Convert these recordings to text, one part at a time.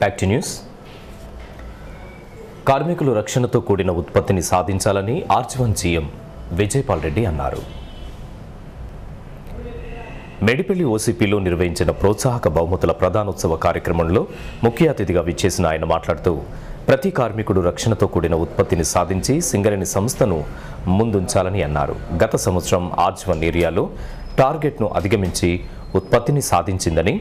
Back to news కార్మికులు రక్షణతో కూడిన ఉత్పత్తిని సాధించాలని ఆర్జీవన్ జీఎం విజయపాల్ రెడ్డి అన్నారు. మెడిపల్లి ఓసీపీలో నిర్వహించిన ప్రోత్సాహక బహుమతుల ప్రధానోత్సవ కార్యక్రమంలో ముఖ్య అతిథిగా విచ్చేసిన ఆయన మాట్లాడుతూ ప్రతి కార్మికుడు రక్షణతో కూడిన ఉత్పత్తిని సాధించి సింగరేణి సంస్థను ముందుంచాలని అన్నారు. గత సంవత్సరం ఆర్జీవన్ ఏరియాలో టార్గెట్ను అధిగమించి ఉత్పత్తిని సాధించిందని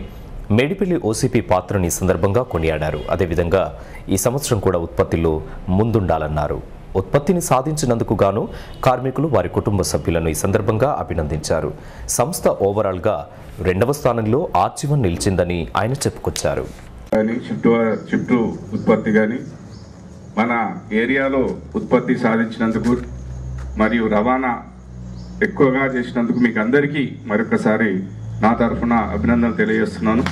మేడిపల్లి ఓసీపీ పాత్రని సందర్భంగా కొనియాడారు. అదేవిధంగా ఈ సంవత్సరం కూడా ఉత్పత్తిలో ముందుండాలన్నారు. ఉత్పత్తిని సాధించినందుకు గాను కార్మికులు వారి కుటుంబ సభ్యులను ఈ సందర్భంగా అభినందించారు. సంస్థ ఓవరాల్గా రెండవ స్థానంలో ఆర్జీవన్ నిలిచిందని ఆయన చెప్పుకొచ్చారు. చుట్టూ ఉత్పత్తి కానీ మన ఏరియాలో ఉత్పత్తి సాధించినందుకు మరియు రవాణా ఎక్కువగా చేసినందుకు మీకు అందరికీ మరొకసారి నా తరఫున అభినందనలు తెలియజేస్తున్నాను.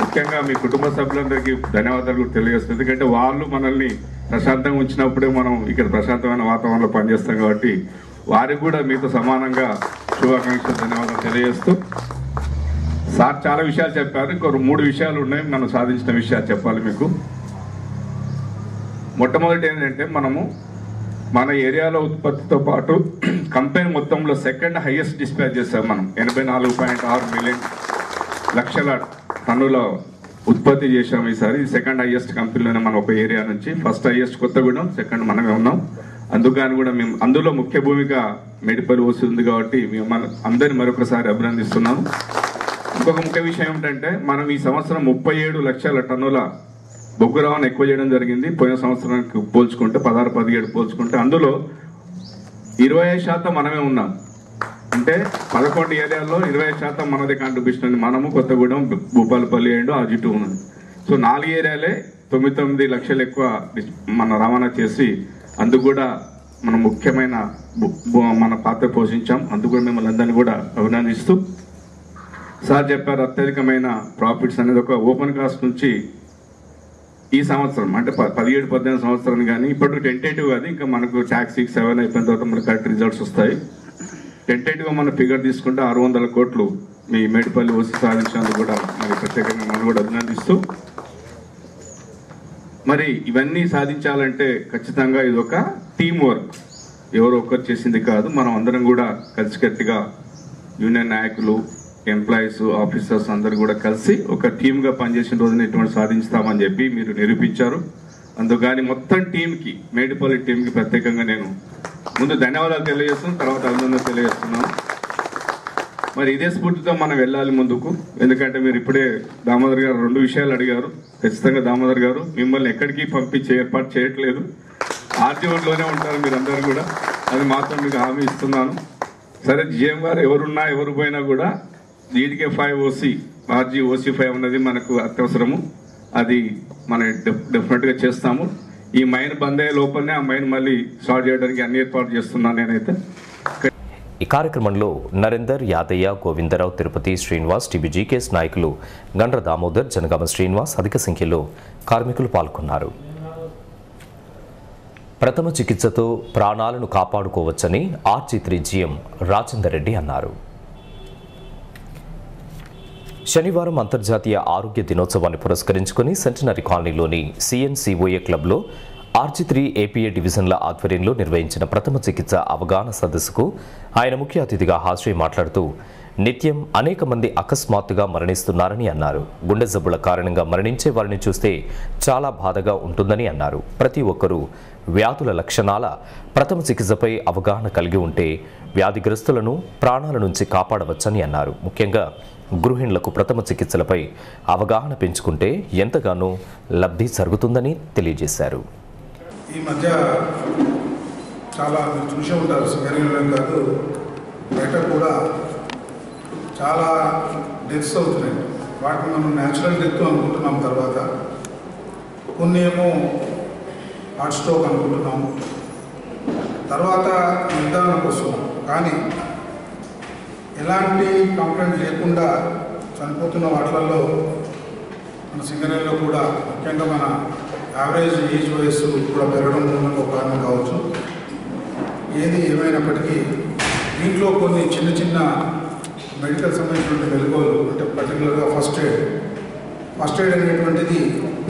ముఖ్యంగా మీ కుటుంబ సభ్యులందరికీ ధన్యవాదాలు కూడా తెలియజేస్తున్నాను. ఎందుకంటే వాళ్ళు మనల్ని ప్రశాంతంగా ఉంచినప్పుడే మనం ఇక్కడ ప్రశాంతమైన వాతావరణంలో పనిచేస్తాం కాబట్టి వారికి కూడా మీతో సమానంగా శుభాకాంక్షలు ధన్యవాదాలు తెలియజేస్తూ సార్ చాలా విషయాలు చెప్పారు. ఇంకో మూడు విషయాలు ఉన్నాయి. మనం సాధించిన విషయాలు చెప్పాలి మీకు. మొట్టమొదటి ఏంటంటే మనము మన ఏరియాలో ఉత్పత్తితో పాటు కంపెనీ మొత్తంలో సెకండ్ హైయెస్ట్ డిస్పాచ్ చేస్తాం మనం. ఎనభై నాలుగు పాయింట్ ఆరు మిలియన్ లక్షల టన్నుల ఉత్పత్తి చేశాం ఈసారి. సెకండ్ హైయెస్ట్ కంపెనీలోనే మనం ఒక ఏరియా నుంచి. ఫస్ట్ హైయెస్ట్ కొత్తగూడెం సెకండ్ మనమే ఉన్నాం. అందుకని కూడా మేము అందులో ముఖ్య భూమిక మెడిపల్ వస్తుంది కాబట్టి మేము మన అందరిని మరొకసారి అభినందిస్తున్నాము. ఇంకొక ముఖ్య విషయం ఏమిటంటే మనం ఈ సంవత్సరం ముప్పై ఏడు లక్షల టన్నుల బొగ్గు రవాణా ఎక్కువ చేయడం జరిగింది. పోయిన సంవత్సరానికి పోల్చుకుంటే పదహారు పదిహేడు పోల్చుకుంటే అందులో ఇరవై ఐదు శాతం మనమే ఉన్నాం. అంటే పదకొండు ఏరియాల్లో ఇరవై శాతం మనదే కాంట్రిబ్యూషన్ ఉంది మనము కొత్తగూడెం భూపాలపల్లి అండ్ ఆజిటు ఉన్నది. సో నాలుగు ఏరియాలే తొమ్మిది తొమ్మిది లక్షలు ఎక్కువ మన రవాణా చేసి అందుకు కూడా మనం ముఖ్యమైన మన పాత్ర పోషించాం. అందుకు కూడా మిమ్మల్ని అందరినీ కూడా అభినందిస్తూ సార్ చెప్పారు అత్యధికమైన ప్రాఫిట్స్ అనేది ఒక ఓపెన్ కాస్ట్ నుంచి ఈ సంవత్సరం అంటే పదిహేడు పద్దెనిమిది సంవత్సరం కానీ ఇప్పుడు టెంటేటివ్ కాదు ఇంకా మనకు ట్యాక్స్ సిక్స్ సెవెన్ అయిపోయిన తర్వాత మనకు కరెక్ట్ రిజల్ట్స్ వస్తాయి. టెంటేటివ్గా మన ఫిగర్ తీసుకుంటే ఆరు వందల కోట్లు మీ మేడిపల్లి వచ్చి సాధించినందుకు కూడా మరి ప్రత్యేకంగా మనం కూడా అభినందిస్తూ. మరి ఇవన్నీ సాధించాలంటే ఖచ్చితంగా ఇది ఒక టీం వర్క్ ఎవరో ఒక్కరు చేసింది కాదు. మనం అందరం కూడా కలిసికట్టుగా యూనియన్ నాయకులు ఎంప్లాయీస్ ఆఫీసర్స్ అందరు కూడా కలిసి ఒక టీమ్గా పనిచేసిన రోజున ఎటువంటి సాధించుతామని చెప్పి మీరు నిరూపించారు. అందుకని మొత్తం టీంకి మేడిపల్లి టీంకి ప్రత్యేకంగా నేను ముందు ధన్యవాదాలు తెలియజేస్తున్నాను తర్వాత అభినందనలు తెలియజేస్తున్నాను. మరి ఇదే స్ఫూర్తితో మనం వెళ్ళాలి ముందుకు. ఎందుకంటే మీరు ఇప్పుడే దామోదర్ గారు రెండు విషయాలు అడిగారు. ఖచ్చితంగా దామోదర్ గారు మిమ్మల్ని ఎక్కడికి పంపించే ఏర్పాటు చేయట్లేదు. ఆర్టీఓలోనే ఉంటారు మీరందరూ కూడా. అది మాత్రం మీకు హామీ ఇస్తున్నాను. సరే జిఎం గారు ఎవరున్నా ఎవరు పోయినా కూడా GDK five OC RG OC five ఉన్నది మనకు అత్యవసరము. అది మనం డెఫినెట్గా చేస్తాము. ఈ మైన్ బంద్ అయ్యే లోపలనే ఆ మైన్ మళ్ళీ స్టార్ట్ చేయడానికి అన్ని ఏర్పాటు చేస్తున్నాను నేనైతే. ఈ కార్యక్రమంలో నరేందర్ యాదయ్య గోవిందరావు తిరుపతి శ్రీనివాస్ టీబీజీకేఎస్ నాయకులు గండ్ర దామోదర్ జనగామ శ్రీనివాస్ అధిక సంఖ్యలో కార్మికులు పాల్గొన్నారు. ప్రథమ చికిత్సతో ప్రాణాలను కాపాడుకోవచ్చని RG three GM Rajender Reddy అన్నారు. శనివారం అంతర్జాతీయ ఆరోగ్య దినోత్సవాన్ని పురస్కరించుకుని సెంటనరీ కాలనీలోని సిఎన్సిఓఏ క్లబ్లో ఆర్జీ త్రీ ఏపీఏ డివిజన్ల ఆధ్వర్యంలో నిర్వహించిన ప్రథమ చికిత్స అవగాహన సదస్సుకు ఆయన ముఖ్య అతిథిగా హాజరై మాట్లాడుతూ నిత్యం అనేక మంది అకస్మాత్తుగా మరణిస్తున్నారని అన్నారు. గుండె జబ్బుల కారణంగా మరణించే వారిని చూస్తే చాలా బాధగా ఉంటుందని అన్నారు. ప్రతి ఒక్కరూ వ్యాధుల లక్షణాల ప్రథమ చికిత్సపై అవగాహన కలిగి ఉంటే వ్యాధిగ్రస్తులను ప్రాణాల నుంచి కాపాడవచ్చని అన్నారు. ముఖ్యంగా గృహిణులకు ప్రథమ చికిత్సలపై అవగాహన పెంచుకుంటే ఎంతగానో లబ్ధి జరుగుతుందని తెలియజేశారు. ఈ మధ్య చాలా మీరు చూసే ఉంటారు సింగరేణిలో కాదు బయట కూడా చాలా డెత్స్ అవుతున్నాయి. వాటిని మనం న్యాచురల్ డెత్ అనుకుంటున్నాం తర్వాత. కొన్ని ఏమో హార్ట్ స్ట్రోక్ అనుకుంటున్నాము తర్వాత నిర్ధారణకు వస్తున్నాం. కానీ ఎలాంటి కంప్లైంట్ లేకుండా చనిపోతున్న వాటిలలో మన సింగరేణిలో కూడా ముఖ్యంగా మన యావరేజ్ ఏజ్ వయస్సు కూడా పెరగడం ఒక కారణం కావచ్చు. ఏది ఏమైనప్పటికీ దీంట్లో కొన్ని చిన్న చిన్న మెడికల్ సంబంధించినటువంటి మెలకువలు అంటే పర్టికులర్గా ఫస్ట్ ఎయిడ్ ఫస్ట్ ఎయిడ్ అనేటువంటిది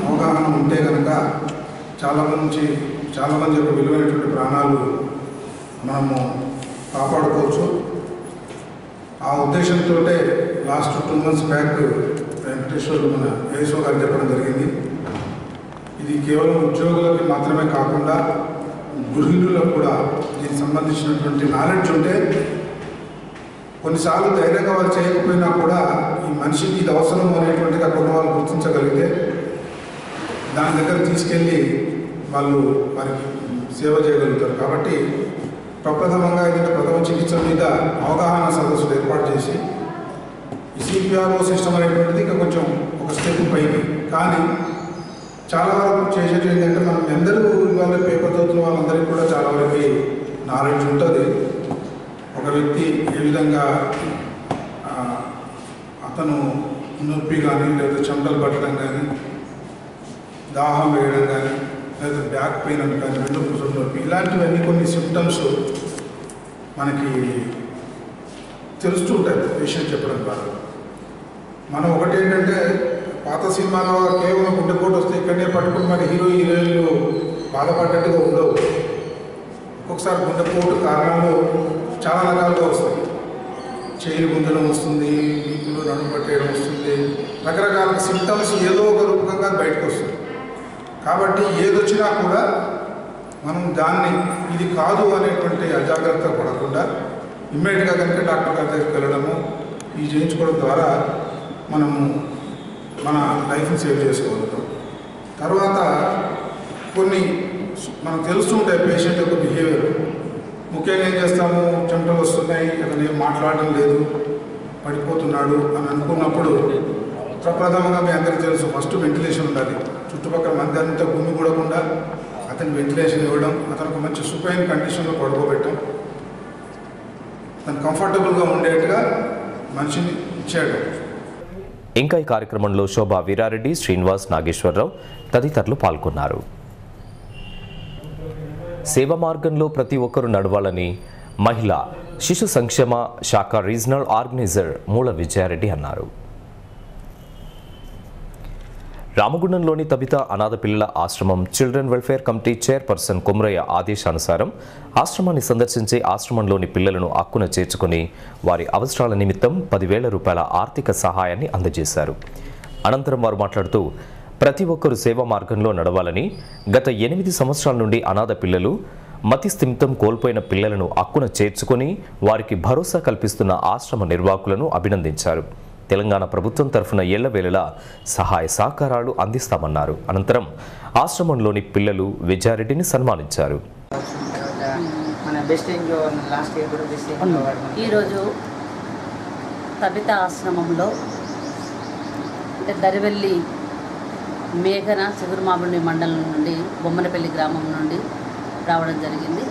అవగాహన ఉంటే కనుక చాలామంది నుంచి చాలామంది యొక్క విలువైనటువంటి ప్రాణాలు మనము కాపాడుకోవచ్చు. ఆ ఉద్దేశంతో last two months back Venkateswarlu మన ఏసో గారు చెప్పడం జరిగింది. ఇది కేవలం ఉద్యోగులకి మాత్రమే కాకుండా గృహిణులకు కూడా దీనికి సంబంధించినటువంటి నాలెడ్జ్ ఉంటే కొన్నిసార్లు ధైర్యంగా వాళ్ళు చేయకపోయినా కూడా ఈ మనిషికి ఇది అవసరం అనేటువంటిది అక్కడ వాళ్ళు గుర్తించగలిగితే దాని దగ్గర తీసుకెళ్ళి వాళ్ళు వారికి సేవ చేయగలుగుతారు. కాబట్టి ప్రప్రథమంగా ఇది ప్రథమ చికిత్స మీద అవగాహన సదస్సులు ఏర్పాటు చేసి సిపిఆర్ఓ సిస్టమ్ అనేటువంటిది ఇంకా కొంచెం ఒక స్టెప్ పైకి. కానీ చాలా వరకు చేసేది ఏంటంటే మనం అందరూ ఇవాళ పేపర్ చదువుతున్న వాళ్ళందరికీ కూడా చాలా వరకు నాలెడ్జ్ ఉంటుంది ఒక వ్యక్తి ఏ విధంగా ఆ, అతను నొప్పి కానీ లేదా చెమటలు పట్టడం కానీ దాహం వేయడం కానీ లేదా బ్యాక్ పెయిన్ అని కానీ రెండు భుజం నొప్పి ఇలాంటివన్నీ కొన్ని సిమ్టమ్స్ మనకి తెలుస్తుంటాయి పేషెంట్ చెప్పడం ద్వారా. మనం ఒకటి ఏంటంటే పాత సినిమాలో కేవలం గుండెపోటు వస్తే ఇక్కడనే పట్టుకుని మరి హీరో హీరోయిన్లు బాధపడ్డట్టుగా ఉండవు. ఒక్కొక్కసారి గుండెపోటు కారణాలు చాలా రకాలుగా వస్తాయి. చేయి గుంజడం వస్తుంది వీపులు నడుము పట్టేయడం వస్తుంది. రకరకాల సిమ్టమ్స్ ఏదో ఒక రూపకంగా బయటకు వస్తుంది కాబట్టి ఏదొచ్చినా కూడా మనం దాన్ని ఇది కాదు అనేటువంటి అజాగ్రత్త పడకుండా ఇమ్మీడియట్గా కనుక డాక్టర్ గారి దగ్గరికి వెళ్ళడము ఇవి చేయించుకోవడం ద్వారా మనము మన లైఫ్ని సేవ్ చేసుకోగలుగుతాం. తర్వాత కొన్ని మనకు తెలుస్తుంటాయి పేషెంట్ యొక్క బిహేవియర్. ముఖ్యంగా ఏం చేస్తాము? చెమటలు వస్తున్నాయి అతను ఏం మాట్లాడడం లేదు పడిపోతున్నాడు అని అనుకున్నప్పుడు ప్రప్రథమంగా మీ అందరికీ తెలుసు ఫస్ట్ వెంటిలేషన్ ఉండాలి. చుట్టుపక్కల మంది అంతా గుమ్మి కూడకుండా అతనికి వెంటిలేషన్ ఇవ్వడం అతనికి మంచి సుపైన కండిషన్లో పడుకోబెట్టడం. తను కంఫర్టబుల్గా ఉండేట్టుగా మనిషిని ఇచ్చాడు. ఇంకా ఈ కార్యక్రమంలో శోభా వీరారెడ్డి శ్రీనివాస్ నాగేశ్వరరావు తదితరులు పాల్గొన్నారు. సేవ మార్గంలో ప్రతి ఒక్కరూ నడవాలని మహిళ శిశు సంక్షేమ శాఖ రీజనల్ ఆర్గనైజర్ మూల విజయారెడ్డి అన్నారు. రామగుండంలోని తబిత అనాథ పిల్లల ఆశ్రమం children welfare committee chairperson Kumraiah ఆదేశానుసారం ఆశ్రమాన్ని సందర్శించి ఆశ్రమంలోని పిల్లలను అక్కున చేర్చుకుని వారి అవసరాల నిమిత్తం పదివేల రూపాయల ఆర్థిక సహాయాన్ని అందజేశారు. అనంతరం వారు మాట్లాడుతూ ప్రతి ఒక్కరూ సేవా మార్గంలో నడవాలని గత ఎనిమిది సంవత్సరాల నుండి అనాథ పిల్లలు మతి స్థిమితం కోల్పోయిన పిల్లలను అక్కున చేర్చుకొని వారికి భరోసా కల్పిస్తున్న ఆశ్రమ నిర్వాహకులను అభినందించారు. తెలంగాణ ప్రభుత్వం తరఫున ఏళ్ళవేళలా సహాయ సహకారాలు అందిస్తామన్నారు. అనంతరం ఆశ్రమంలోని పిల్లలు విజయారెడ్డిని సన్మానించారు. ఈరోజు కవిత ఆశ్రమంలో అంటే దరివెల్లి మేఘన చిగురుమామిడి మండలం నుండి బొమ్మనపల్లి గ్రామం నుండి రావడం జరిగింది.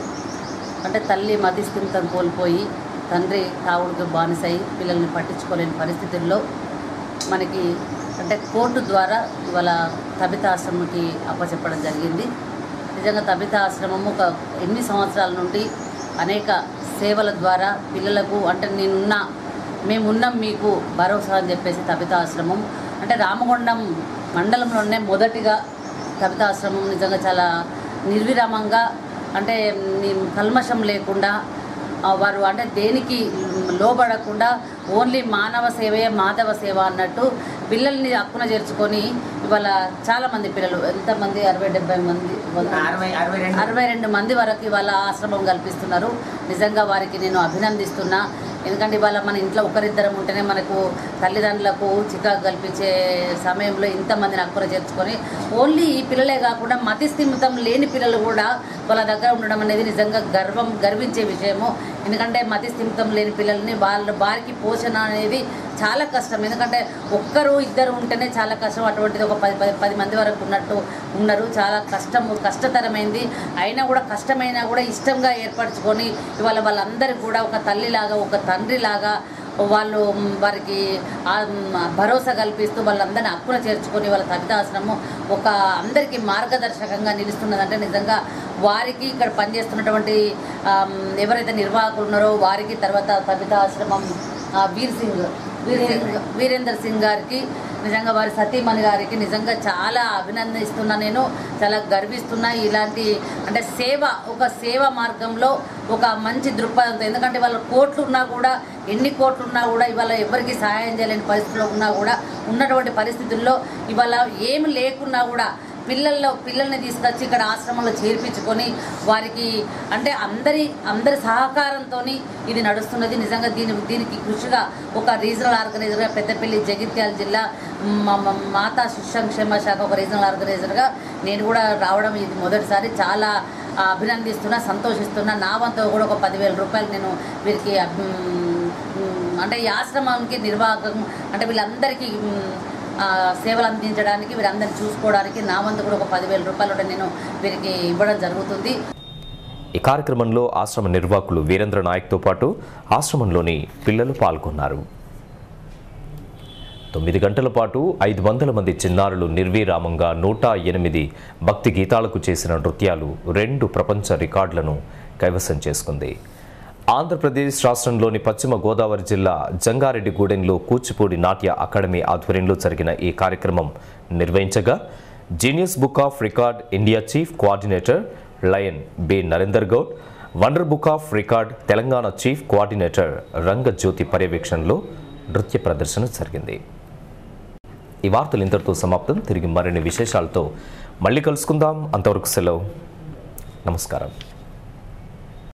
అంటే తల్లి మతిస్థిమితం కోల్పోయి తండ్రి తావుడికి బానిసై పిల్లల్ని పట్టించుకోలేని పరిస్థితుల్లో మనకి అంటే కోర్టు ద్వారా ఇవాళ తబితాశ్రమంకి అప్పచెప్పడం జరిగింది. నిజంగా తబితాశ్రమము ఒక ఎన్ని సంవత్సరాల నుండి అనేక సేవల ద్వారా పిల్లలకు అంటే నేనున్నా మేమున్నాం మీకు భరోసా అని చెప్పేసి తబితాశ్రమం. అంటే రామగుండం మండలంలోనే మొదటిగా తబితాశ్రమం నిజంగా చాలా నిర్విరామంగా అంటే కల్మషం లేకుండా వారు అంటే దేనికి లోబడకుండా ఓన్లీ మానవ సేవే మాధవ సేవ అన్నట్టు పిల్లల్ని హక్కున చేర్చుకొని ఇవాళ చాలామంది పిల్లలు ఎంతమంది? అరవై డెబ్బై మంది అరవై రెండు మంది వరకు ఇవాళ ఆశ్రమం కల్పిస్తున్నారు. నిజంగా వారికి నేను అభినందిస్తున్నా. ఎందుకంటే ఇవాళ మన ఇంట్లో ఒకరిద్దరం ఉంటేనే మనకు తల్లిదండ్రులకు చికాకు కల్పించే సమయంలో ఇంతమందిని అక్కుర చేర్చుకొని ఓన్లీ ఈ పిల్లలే కాకుండా మతిస్థిమితం లేని పిల్లలు కూడా వాళ్ళ దగ్గర ఉండడం అనేది నిజంగా గర్వం గర్వించే విషయము. ఎందుకంటే మతి స్థిమితం లేని పిల్లల్ని వాళ్ళ వారికి పోషణ అనేది చాలా కష్టం. ఎందుకంటే ఒక్కరు ఇద్దరు ఉంటేనే చాలా కష్టం. అటువంటిది ఒక పది పది పది మంది వరకు ఉన్నట్టు ఉన్నారు. చాలా కష్టం కష్టతరమైంది. అయినా కూడా కష్టమైనా కూడా ఇష్టంగా ఏర్పరచుకొని ఇవాళ వాళ్ళందరికీ కూడా ఒక తల్లిలాగా ఒక తండ్రిలాగా వాళ్ళు వారికి భరోసా కల్పిస్తూ వాళ్ళందరినీ హక్కున చేర్చుకొని వాళ్ళ కవితాశ్రమం ఒక అందరికీ మార్గదర్శకంగా నిలుస్తున్నదంటే నిజంగా వారికి ఇక్కడ పనిచేస్తున్నటువంటి ఎవరైతే నిర్వాహకులు ఉన్నారో వారికి తర్వాత సింగ్ వీర్ సింగ్ వీరేందర్ సింగ్ గారికి నిజంగా వారి సతీమణి గారికి నిజంగా చాలా అభినందిస్తున్నా నేను చాలా గర్విస్తున్నా. ఇలాంటి అంటే సేవ ఒక సేవ మార్గంలో ఒక మంచి దృక్పథంతో. ఎందుకంటే వాళ్ళ కోట్లు ఉన్నా కూడా ఎన్ని కోట్లు ఉన్నా కూడా ఇవాళ ఎవరికి సహాయం చేయలేని పరిస్థితిలో ఉన్నా కూడా ఉన్నటువంటి పరిస్థితుల్లో ఇవాళ ఏమి లేకున్నా కూడా పిల్లల్లో పిల్లల్ని తీసుకొచ్చి ఇక్కడ ఆశ్రమంలో చేర్పించుకొని వారికి అంటే అందరి అందరి సహకారంతో ఇది నడుస్తున్నది. నిజంగా దీని దీనికి కృషిగా ఒక రీజనల్ ఆర్గనైజర్గా పెద్దపల్లి జగిత్యాల జిల్లా మాతా శిశు శాఖ ఒక రీజనల్ ఆర్గనైజర్గా నేను కూడా రావడం ఇది మొదటిసారి. చాలా అభినందిస్తున్నా సంతోషిస్తున్నా. నా వంతు కూడా ఒక పదివేల రూపాయలు నేను వీరికి అంటే ఈ ఆశ్రమానికి నిర్వాహకం అంటే వీళ్ళందరికీ సేవలు అందించడానికి వీరందరిని చూసుకోవడానికి నా వంతు కూడా ఒక పదివేల రూపాయలు నేను వీరికి ఇవ్వడం జరుగుతుంది. ఈ కార్యక్రమంలో ఆశ్రమ నిర్వాహకులు వీరేంద్ర నాయక్తో పాటు ఆశ్రమంలోని పిల్లలు పాల్గొన్నారు. తొమ్మిది గంటల పాటు ఐదు వందల మంది చిన్నారులు నిర్విరామంగా నూట ఎనిమిది భక్తి గీతాలకు చేసిన నృత్యాలు రెండు ప్రపంచ రికార్డులను కైవసం చేసుకుంది. ఆంధ్రప్రదేశ్ రాష్ట్రంలోని పశ్చిమ గోదావరి జిల్లా జంగారెడ్డిగూడెంలో కూచిపూడి నాట్య అకాడమీ ఆధ్వర్యంలో జరిగిన ఈ కార్యక్రమం నిర్వహించగా genius book of record India chief coordinator lion B. Narender Goud wonder book of record Telangana chief coordinator Rangajyothi పర్యవేక్షణలో నృత్య ప్రదర్శన జరిగింది. ఈ వార్తలు ఇంతటితో సమాప్తం. తిరిగి మరిన్ని విశేషాలతో మళ్ళీ కలుసుకుందాం. అంతవరకు సెలవు. నమస్కారం.